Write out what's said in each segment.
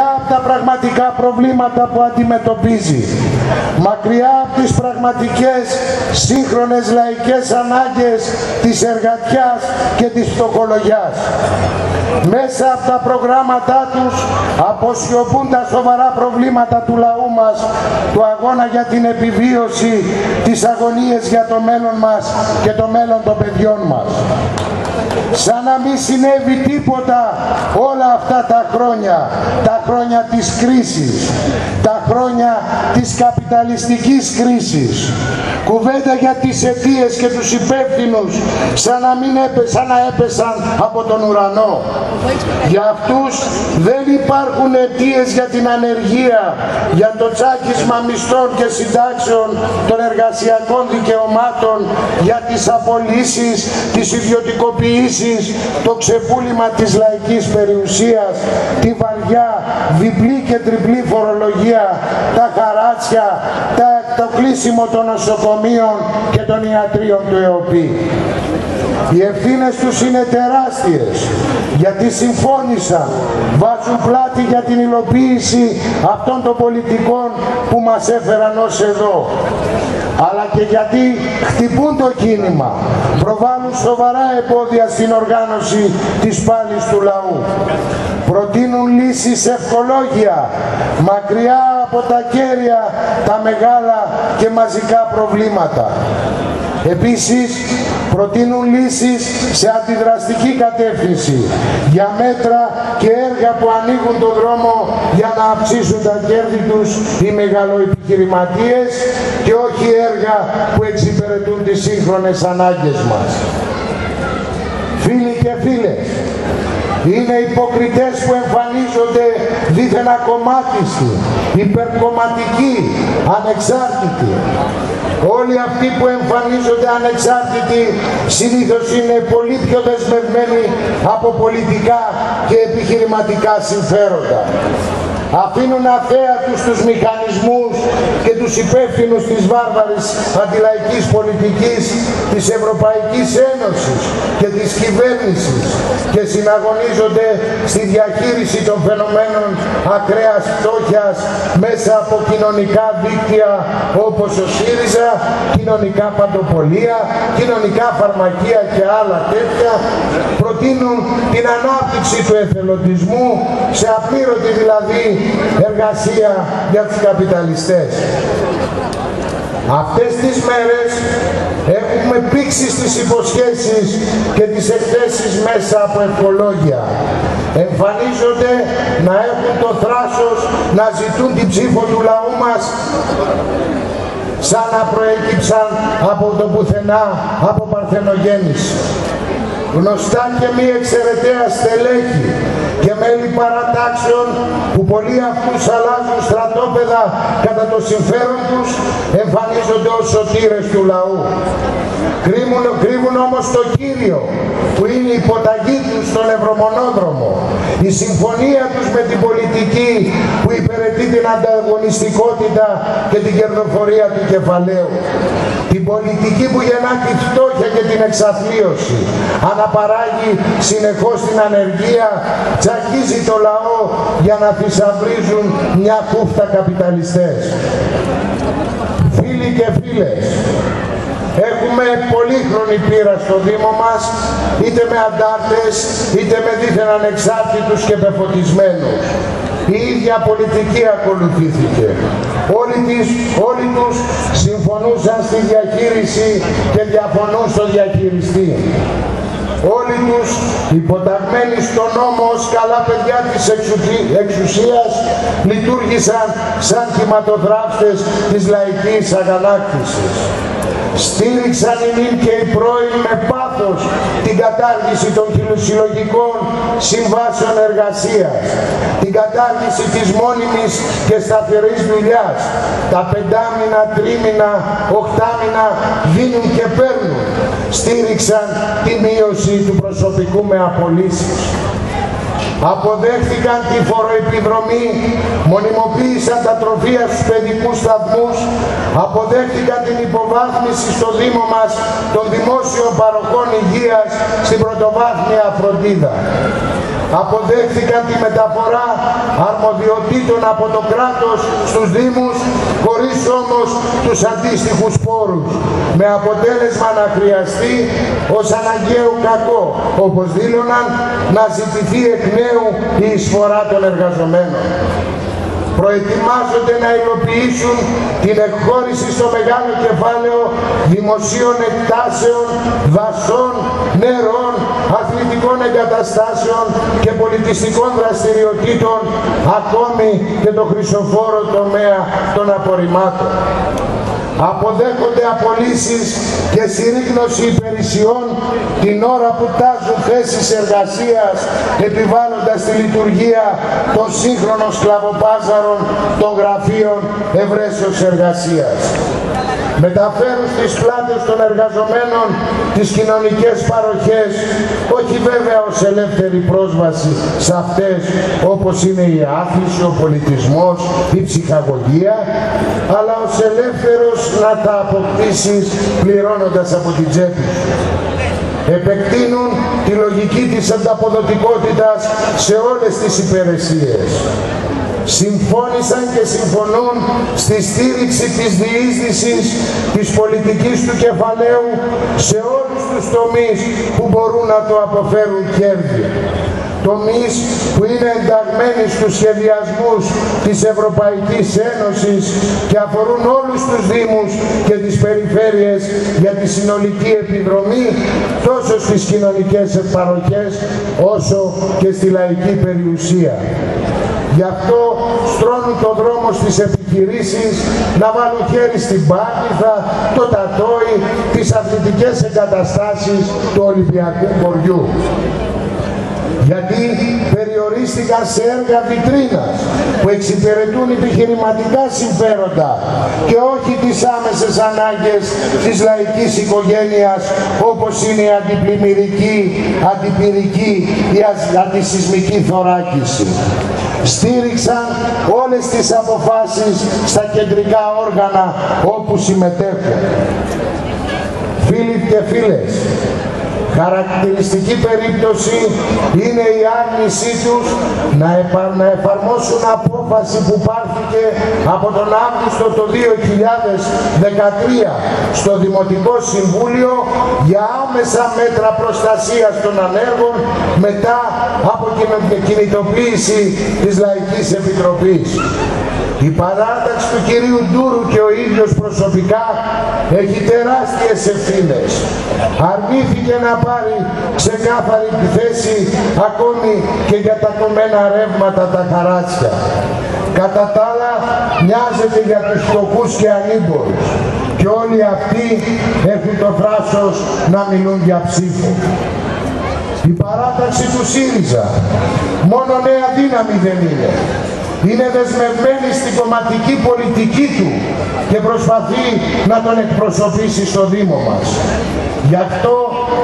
από τα πραγματικά προβλήματα που αντιμετωπίζει. Μακριά από τις πραγματικές σύγχρονες λαϊκές ανάγκες της εργατιάς και της φτωχολογιάς. Μέσα από τα προγράμματά τους αποσιωπούν τα σοβαρά προβλήματα του λαού μας, του αγώνα για την επιβίωση, τις αγωνίες για το μέλλον μας και το μέλλον των παιδιών μας σαν να μην συνέβη τίποτα όλα αυτά τα χρόνια, τα χρόνια της κρίσης, τα χρόνια της καπιταλιστικής κρίσης. Κουβέντα για τις αιτίες και τους υπεύθυνους σαν να, μην έπεσαν, να έπεσαν από τον ουρανό. Για αυτούς δεν υπάρχουν αιτίες για την ανεργία, για το τσάκισμα μισθών και συντάξεων των εργασιακών δικαιωμάτων, για τις απολύσεις, τις ιδιωτικοποιήσεις, το ξεπούλημα της λαϊκής περιουσίας, τη βαριά διπλή και τριπλή φορολογία, τα χαράτσια, τα, το κλείσιμο των νοσοκομείων και των ιατρίων του ΕΟΠΗ. Οι ευθύνες τους είναι τεράστιες γιατί συμφώνησαν, βάζουν πλάτη για την υλοποίηση αυτών των πολιτικών που μας έφεραν ως εδώ αλλά και γιατί χτυπούν το κίνημα, προβάλλουν σοβαρά εμπόδια στην οργάνωση της πάλης του λαού. Προτείνουν λύσεις ευκολόγια, μακριά από τα κέρια, τα μεγάλα και μαζικά προβλήματα. Επίσης, προτείνουν λύσεις σε αντιδραστική κατεύθυνση για μέτρα και έργα που ανοίγουν τον δρόμο για να αυξήσουν τα κέρδη τους οι μεγαλοεπιχειρηματίες και όχι έργα που εξυπηρετούν τις σύγχρονες ανάγκες μας. Φίλοι και φίλες, είναι υποκριτές που εμφανίζονται δίθεν ακομμάτιστοι, υπερκομματικοί, ανεξάρτητοι. Όλοι αυτοί που εμφανίζονται ανεξάρτητοι συνήθως είναι πολύ πιο δεσμευμένοι από πολιτικά και επιχειρηματικά συμφέροντα αφήνουν αθέατους τους μηχανισμούς και τους υπεύθυνους της βάρβαρης αντιλαϊκής πολιτικής της Ευρωπαϊκής Ένωσης και της κυβέρνησης και συναγωνίζονται στη διαχείριση των φαινομένων ακραίας φτώχειας μέσα από κοινωνικά δίκτυα όπως ο ΣΥΡΙΖΑ, κοινωνικά παντοπολία, κοινωνικά φαρμακεία και άλλα τέτοια προτείνουν την ανάπτυξη του εθελοντισμού σε απλήρωτη δηλαδή εργασία για τους καπιταλιστές. Αυτές τις μέρες έχουμε πήξει στις υποσχέσεις και τις εκθέσεις μέσα από ευχολόγια. Εμφανίζονται να έχουν το θράσος να ζητούν την ψήφο του λαού μας σαν να προέκυψαν από το πουθενά από παρθενογέννηση γνωστά και μη εξαιρεταία στελέχη και μέλη παρατάξεων που πολλοί αυτούς αλλάζουν στρατόπεδα κατά το συμφέρον τους εμφανίζονται ως σωτήρες του λαού. Κρύβουν, κρύβουν όμως το Κύριο που είναι η υποταγή τους στον Ευρωμονόδρομο. Η συμφωνία τους με την πολιτική που υπηρετεί την ανταγωνιστικότητα και την κερδοφορία του κεφαλαίου. Την πολιτική που γεννά τη φτώχεια και την εξαθλίωση. Αναπαράγει συνεχώς την ανεργία, τσακίζει το λαό για να θησαυρίζουν μια κούφτα καπιταλιστές. Φίλοι και φίλες, Έχουμε πολύχρονη πείρα στο Δήμο μας, είτε με αντάρτες, είτε με δίθεν ανεξάρτητους και πεφωτισμένους. Η ίδια πολιτική ακολουθήθηκε. Όλοι, τις, όλοι τους συμφωνούσαν στη διαχείριση και διαφωνούν στο διαχειριστή. Όλοι τους υποταγμένοι στον νόμο ως καλά παιδιά της εξουσίας λειτουργήσαν σαν κυματοδράφτες της λαϊκής αγανάκτησης στήριξαν οι νυν και οι πρώην με πάθος την κατάργηση των συλλογικών συμβάσεων εργασίας, την κατάργηση της μόνιμης και σταθερής δουλειάς. Τα πεντάμινα, τρίμηνα, οχτάμινα δίνουν και παίρνουν. Στήριξαν τη μείωση του προσωπικού με απολύσεις αποδέχθηκαν τη φοροεπιδρομή, μονιμοποίησαν τα τροφία στους παιδικούς σταθμούς, αποδέχθηκαν την υποβάθμιση στο Δήμο μας των δημόσιων παροχών υγείας στην πρωτοβάθμια φροντίδα. Αποδέχθηκαν τη μεταφορά αρμοδιοτήτων από το κράτος στους Δήμους χωρίς όμως τους αντίστοιχους πόρους. Με αποτέλεσμα να χρειαστεί ως αναγκαίο κακό όπως δήλωναν να ζητηθεί εκ νέου η εισφορά των εργαζομένων. Προετοιμάζονται να υλοποιήσουν την εκχώρηση στο μεγάλο κεφάλαιο δημοσίων εκτάσεων, δασών, νερών, αθλητικών εγκαταστάσεων και πολιτιστικών δραστηριοτήτων, ακόμη και το χρυσοφόρο τομέα των απορριμμάτων. Αποδέχονται απολύσεις και συρρήγνωση υπηρεσιών την ώρα που τάζουν θέσεις εργασίας επιβάλλοντας τη λειτουργία των σύγχρονων σκλαβοπάζαρων των γραφείων ευρέσεως εργασίας μεταφέρουν στις πλάτες των εργαζομένων τις κοινωνικές παροχές, όχι βέβαια ως ελεύθερη πρόσβαση σε αυτές όπως είναι η άθληση, ο πολιτισμός, η ψυχαγωγία, αλλά ως ελεύθερος να τα αποκτήσεις πληρώνοντας από την τσέπη. Επεκτείνουν τη λογική της ανταποδοτικότητας σε όλες τις υπηρεσίες συμφώνησαν και συμφωνούν στη στήριξη της διείσδυσης της πολιτικής του κεφαλαίου σε όλους τους τομείς που μπορούν να το αποφέρουν κέρδη. Τομείς που είναι ενταγμένοι στους σχεδιασμούς της Ευρωπαϊκής Ένωσης και αφορούν όλους τους Δήμους και τις περιφέρειες για τη συνολική επιδρομή τόσο στις κοινωνικές παροχές όσο και στη λαϊκή περιουσία. Γι' αυτό στρώνουν το δρόμο στις επιχειρήσεις να βάλουν χέρι στην Πάκηθα, το Τατόι, τις αθλητικές εγκαταστάσεις του Ολυμπιακού Χωριού. Γιατί περιορίστηκαν σε έργα βιτρίνας που εξυπηρετούν επιχειρηματικά συμφέροντα και όχι τις άμεσες ανάγκες της λαϊκής οικογένειας όπως είναι η αντιπλημμυρική, αντιπυρική ή αντισυσμική θωράκιση στήριξαν όλες τις αποφάσεις στα κεντρικά όργανα όπου συμμετέχουν. Φίλοι και φίλες, Χαρακτηριστική περίπτωση είναι η άρνησή τους να, να εφαρμόσουν απόφαση που πάρθηκε από τον Αύγουστο το 2013 στο Δημοτικό Συμβούλιο για άμεσα μέτρα προστασίας των ανέργων μετά από την κινητοποίηση της Λαϊκής Επιτροπής. Η παράταξη του κυρίου Ντούρου και ο ίδιος προσωπικά έχει τεράστιες ευθύνες. Αρνήθηκε να πάρει ξεκάθαρη θέση ακόμη και για τα κομμένα ρεύματα τα χαράτσια. Κατά τα άλλα μοιάζεται για τους φτωχούς και ανήμπορους και όλοι αυτοί έχουν το θράσος να μιλούν για ψήφο. Η παράταξη του ΣΥΡΙΖΑ μόνο νέα δύναμη δεν είναι είναι δεσμευμένη στην κομματική πολιτική του και προσπαθεί να τον εκπροσωπήσει στο Δήμο μας. Γι' αυτό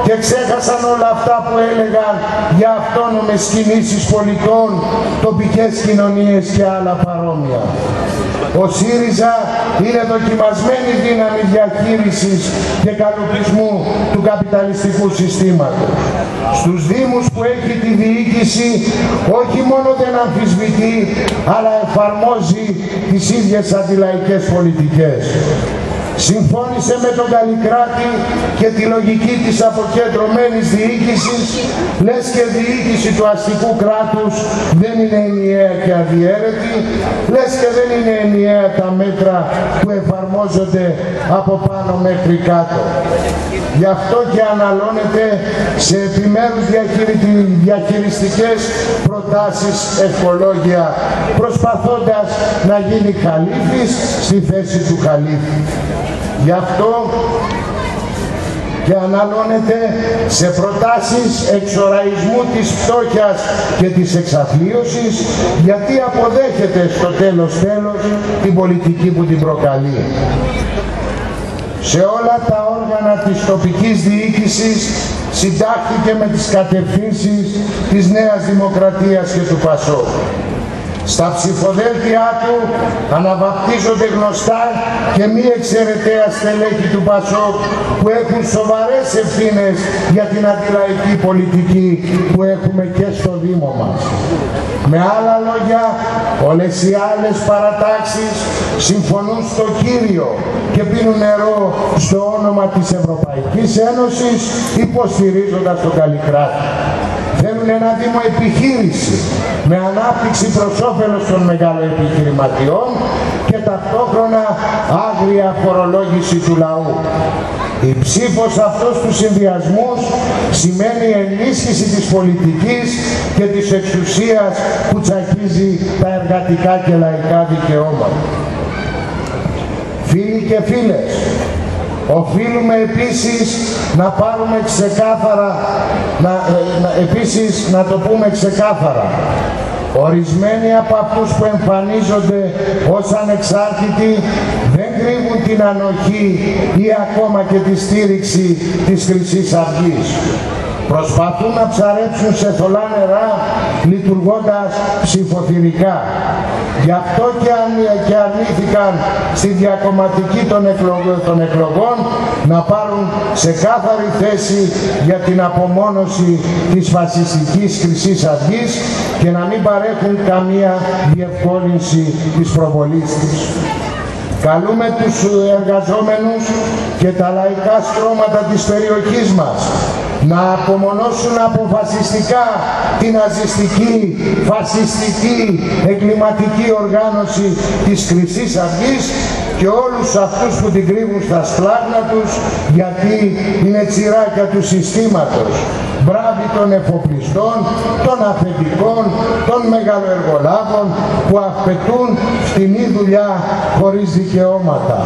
και ξέχασαν όλα αυτά που έλεγαν για αυτόνομες κινήσεις πολιτών, τοπικές κοινωνίες και άλλα παρόμοια. Ο ΣΥΡΙΖΑ είναι δοκιμασμένη δύναμη διαχείρισης και καλοπισμού του καπιταλιστικού συστήματος. Στους Δήμους που έχει τη διοίκηση όχι μόνο δεν αμφισβητεί, αλλά εφαρμόζει τις ίδιες αντιλαϊκές πολιτικές συμφώνησε με τον Καλλικράτη και τη λογική της αποκεντρωμένης διοίκησης, λες και διοίκηση του αστικού κράτους δεν είναι ενιαία και αδιέρετη, λες και δεν είναι ενιαία τα μέτρα που εφαρμόζονται από πάνω μέχρι κάτω. Γι' αυτό και αναλώνεται σε επιμέρους διαχειριστικές προτάσεις ευχολόγια, προσπαθώντας να γίνει χαλίφης στη θέση του χαλίφη. Γι' αυτό και αναλώνεται σε προτάσεις εξοραϊσμού της φτώχειας και της εξαθλίωσης γιατί αποδέχεται στο τέλος τέλος την πολιτική που την προκαλεί. Σε όλα τα όργανα της τοπικής διοίκησης συντάχθηκε με τις κατευθύνσεις της Νέας Δημοκρατίας και του ΠΑΣΟ. Στα ψηφοδέλτια του αναβαπτίζονται γνωστά και μη εξαιρεταία στελέχη του Πασόκ που έχουν σοβαρές ευθύνες για την αντιλαϊκή πολιτική που έχουμε και στο Δήμο μας. Με άλλα λόγια, όλες οι άλλες παρατάξεις συμφωνούν στο Κύριο και πίνουν νερό στο όνομα της Ευρωπαϊκής Ένωσης υποστηρίζοντας τον Καλλικράτη. Θέλουν ένα Δήμο επιχείρηση με ανάπτυξη προς όφελος των μεγάλων επιχειρηματιών και ταυτόχρονα άγρια φορολόγηση του λαού. Η ψήφος αυτός του συνδυασμούς σημαίνει ενίσχυση της πολιτικής και της εξουσίας που τσακίζει τα εργατικά και λαϊκά δικαιώματα. Φίλοι και φίλες, οφείλουμε επίσης να πάρουμε ξεκάθαρα, να, ε, να, επίσης να το πούμε ξεκάθαρα. Ορισμένοι από αυτούς που εμφανίζονται ως ανεξάρτητοι δεν κρύβουν την ανοχή ή ακόμα και τη στήριξη της Χρυσής Αυγής. Προσπαθούν να ψαρέψουν σε θολά νερά λειτουργώντας ψηφοθυρικά. Γι' αυτό και, και αρνήθηκαν στη διακομματική των, εκλογών, των εκλογών να πάρουν σε κάθαρη θέση για την απομόνωση της φασιστικής Χρυσής Αυγής και να μην παρέχουν καμία διευκόλυνση της προβολής της. Καλούμε τους εργαζόμενους και τα λαϊκά στρώματα της περιοχής μας να απομονώσουν αποφασιστικά την ναζιστική, φασιστική, εγκληματική οργάνωση της Χρυσής Αυγής και όλους αυτούς που την κρύβουν στα σπλάγνα τους γιατί είναι τσιράκια του συστήματος. Μπράβοι των εφοπλιστών, των αφεντικών, των μεγαλοεργολάβων που απαιτούν φτηνή δουλειά χωρίς δικαιώματα.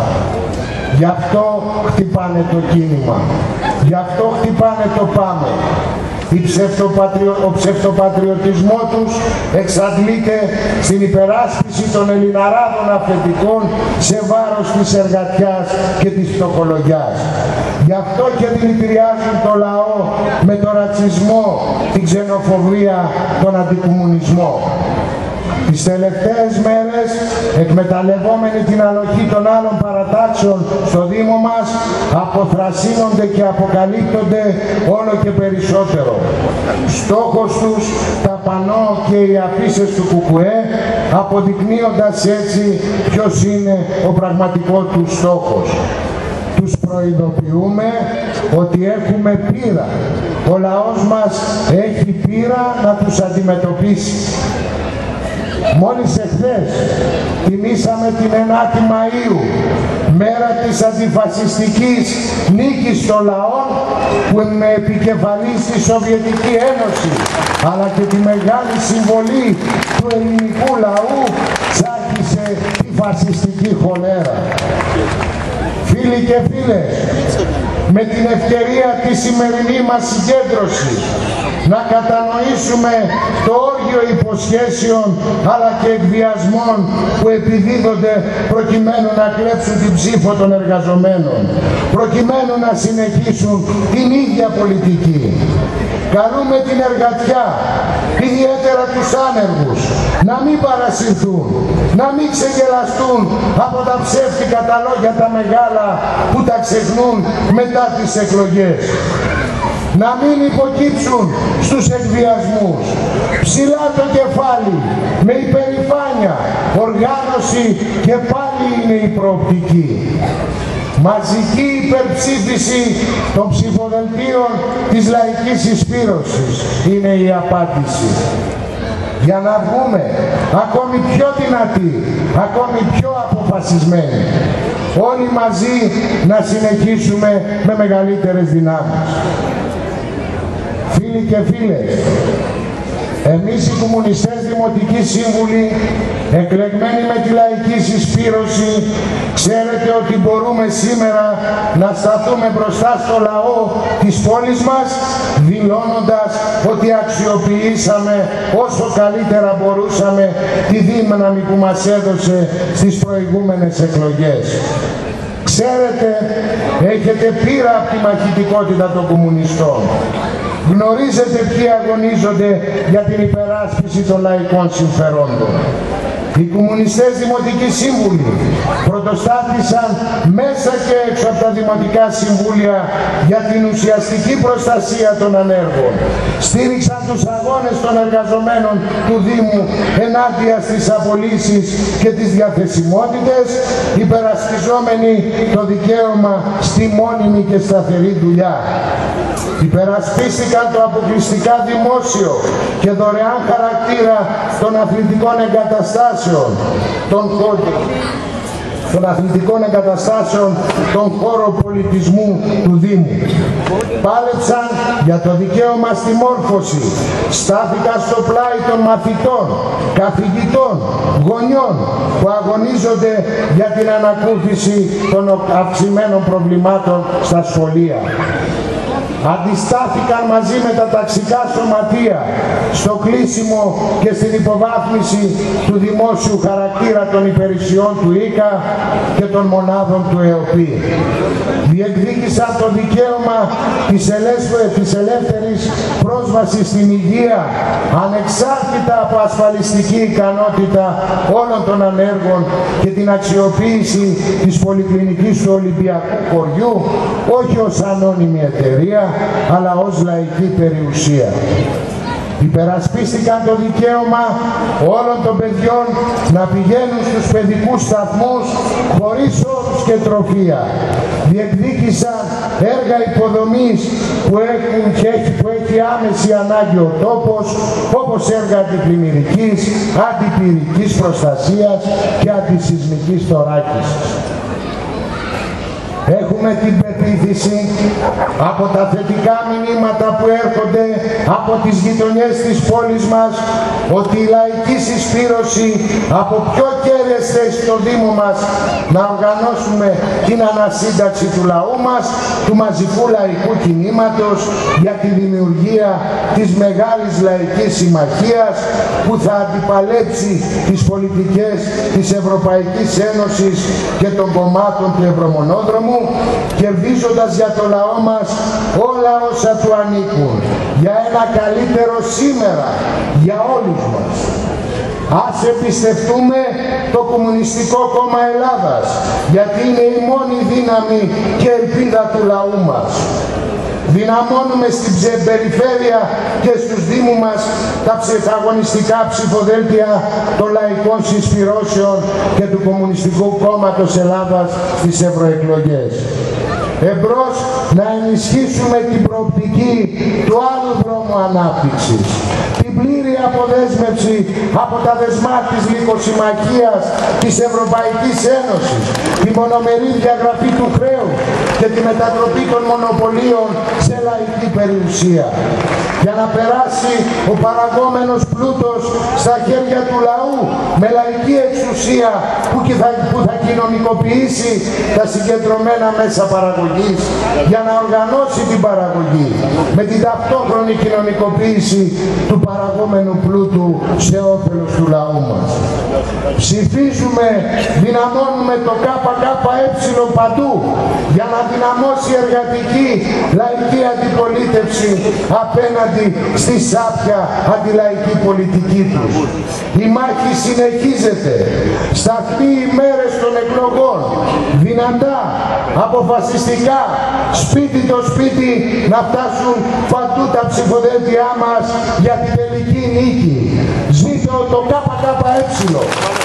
Γι' αυτό χτυπάνε το κίνημα. Γι' αυτό χτυπάνε το πάμε. Η ψευτοπατριο... Ο ψευτοπατριωτισμός τους εξαντλείται στην υπεράσπιση των Ελληναράδων αφεντικών σε βάρος της εργατιάς και της φτωχολογιάς. Γι' αυτό και δηλητηριάζουν το λαό με τον ρατσισμό, την ξενοφοβία, τον αντικομουνισμό. Τις τελευταίες μέρες, εκμεταλλευόμενοι την αλοχή των άλλων παρατάξεων στο Δήμο μας, αποθρασύνονται και αποκαλύπτονται όλο και περισσότερο. Στόχος τους, τα πανό και οι αφήσεις του Κουκουέ, αποδεικνύοντας έτσι ποιος είναι ο πραγματικός τους στόχος. Τους προειδοποιούμε ότι έχουμε πείρα. Ο λαός μας έχει πείρα να τους αντιμετωπίσει. Μόλις εχθές τιμήσαμε την 9η Μαΐου, μέρα της αντιφασιστικής νίκης των λαών που με επικεφαλής στη Σοβιετική Ένωση αλλά και τη μεγάλη συμβολή του ελληνικού λαού τσάκισε τη φασιστική χολέρα. Φίλοι και φίλες, με την ευκαιρία της σημερινή μας συγκέντρωσης να κατανοήσουμε το όργιο υποσχέσεων αλλά και εκβιασμών που επιδίδονται προκειμένου να κλέψουν την ψήφο των εργαζομένων, προκειμένου να συνεχίσουν την ίδια πολιτική. Καλούμε την εργατιά, ιδιαίτερα τους άνεργους, να μην παρασυρθούν, να μην ξεγελαστούν από τα ψεύτικα τα λόγια τα μεγάλα που τα ξεχνούν μετά τις εκλογές να μην υποκύψουν στους εκβιασμούς. Ψηλά το κεφάλι, με υπερηφάνεια, οργάνωση και πάλι είναι η προοπτική. Μαζική υπερψήφιση των ψηφοδελτίων της λαϊκής εισπύρωσης είναι η απάντηση. Για να βγούμε ακόμη πιο δυνατοί, ακόμη πιο αποφασισμένοι. Όλοι μαζί να συνεχίσουμε με μεγαλύτερες δυνάμεις φίλοι και φίλες, εμείς οι κομμουνιστές δημοτικοί σύμβουλοι, εκλεγμένοι με τη λαϊκή συσπήρωση, ξέρετε ότι μπορούμε σήμερα να σταθούμε μπροστά στο λαό της πόλης μας, δηλώνοντας ότι αξιοποιήσαμε όσο καλύτερα μπορούσαμε τη δύναμη που μας έδωσε στις προηγούμενες εκλογές. Ξέρετε, έχετε πείρα από τη μαχητικότητα των κομμουνιστών. Γνωρίζετε ποιοι αγωνίζονται για την υπεράσπιση των λαϊκών συμφερόντων. Οι κομμουνιστές δημοτικοί σύμβουλοι πρωτοστάτησαν μέσα και έξω από τα δημοτικά συμβούλια για την ουσιαστική προστασία των ανέργων. Στήριξαν τους αγώνες των εργαζομένων του Δήμου ενάντια στις απολύσεις και τις διαθεσιμότητες, υπερασπιζόμενοι το δικαίωμα στη μόνιμη και σταθερή δουλειά. Υπερασπίστηκαν το αποκλειστικά δημόσιο και δωρεάν χαρακτήρα των αθλητικών εγκαταστάσεων, των των αθλητικών εγκαταστάσεων των χώρων πολιτισμού του Δήμου. Πάλεψαν για το δικαίωμα στη μόρφωση. Στάθηκαν στο πλάι των μαθητών, καθηγητών, γονιών που αγωνίζονται για την ανακούφιση των αυξημένων προβλημάτων στα σχολεία αντιστάθηκαν μαζί με τα ταξικά σωματεία στο κλείσιμο και στην υποβάθμιση του δημόσιου χαρακτήρα των υπηρεσιών του ΙΚΑ και των μονάδων του ΕΟΠΗ. Διεκδίκησαν το δικαίωμα της, της ελεύθερης πρόσβασης στην υγεία ανεξάρτητα από ασφαλιστική ικανότητα όλων των ανέργων και την αξιοποίηση της πολυκλινικής του Ολυμπιακού χωριού όχι ως ανώνυμη εταιρεία αλλά ως λαϊκή περιουσία. Υπερασπίστηκαν το δικαίωμα όλων των παιδιών να πηγαίνουν στους παιδικούς σταθμούς χωρίς όρους και τροφία. Διεκδίκησαν έργα υποδομής που, έχουν και έχει, που έχει άμεση ανάγκη ο τόπος, όπως έργα αντιπλημμυρικής, αντιπυρικής προστασίας και αντισυσμικής θωράκισης. Έχουμε την πεποίθηση από τα θετικά μηνύματα που έρχονται από τις γειτονιές της πόλης μας ότι η λαϊκή συσπήρωση από πιο κέρδες θέσεις στο Δήμο μας να οργανώσουμε την ανασύνταξη του λαού μας, του μαζικού λαϊκού κινήματος για τη δημιουργία της μεγάλης λαϊκής συμμαχίας που θα αντιπαλέψει τις πολιτικές της Ευρωπαϊκής Ένωσης και των κομμάτων του Ευρωμονόδρομου κερδίζοντας για το λαό μας όλα όσα του ανήκουν για ένα καλύτερο σήμερα για όλους μας. Ας εμπιστευτούμε το Κομμουνιστικό Κόμμα Ελλάδας γιατί είναι η μόνη δύναμη και ελπίδα του λαού μας. Δυναμώνουμε στην περιφέρεια και στους Δήμου μας τα ψυχαγωνιστικά ψηφοδέλτια των λαϊκών συσπυρώσεων και του Κομμουνιστικού Κόμματος Ελλάδας στις ευρωεκλογές. Εμπρός να ενισχύσουμε την προοπτική του άλλου δρόμου ανάπτυξης. Την πλήρη αποδέσμευση από τα δεσμά της λικοσυμμαχίας της Ευρωπαϊκής Ένωσης. Τη μονομερή διαγραφή του χρέου και τη μετατροπή των μονοπωλίων σε λαϊκή περιουσία. Για να περάσει ο παραγόμενος πλούτος στα χέρια του λαού με λαϊκή εξουσία που θα, που θα κοινωνικοποιήσει τα συγκεντρωμένα μέσα παραγωγής για να οργανώσει την παραγωγή με την ταυτόχρονη κοινωνικοποίηση του παραγόμενου πλούτου σε όφελος του λαού μας. Ψηφίζουμε, δυναμώνουμε το ΚΚΕ παντού για να δυναμώσει η εργατική λαϊκή αντιπολίτευση απέναντι στη σάπια αντιλαϊκή πολιτική τους. Η μάχη συνεχίζεται. Σταθμοί ημέρες των εκλογών. Δυνατά, αποφασιστικά, σπίτι το σπίτι να φτάσουν παντού τα ψηφοδέλτια μας για την τελική νίκη. Ζήτω το ΚΚΕ.